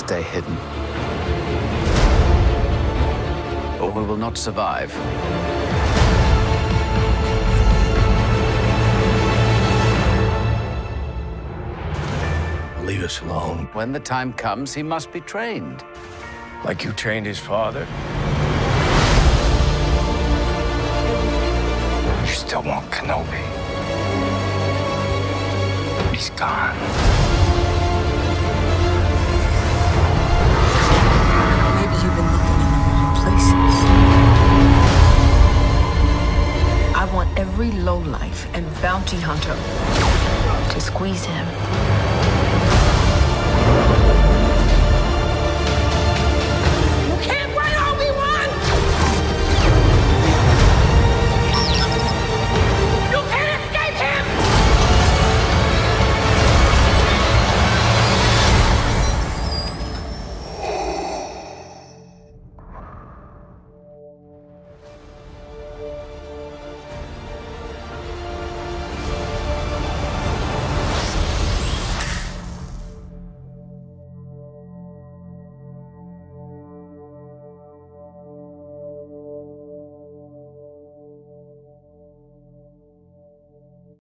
stay hidden. Or we will not survive. Leave us alone. When the time comes, he must be trained. Like you trained his father? You still want Kenobi. He's gone. Every lowlife and bounty hunter to squeeze him.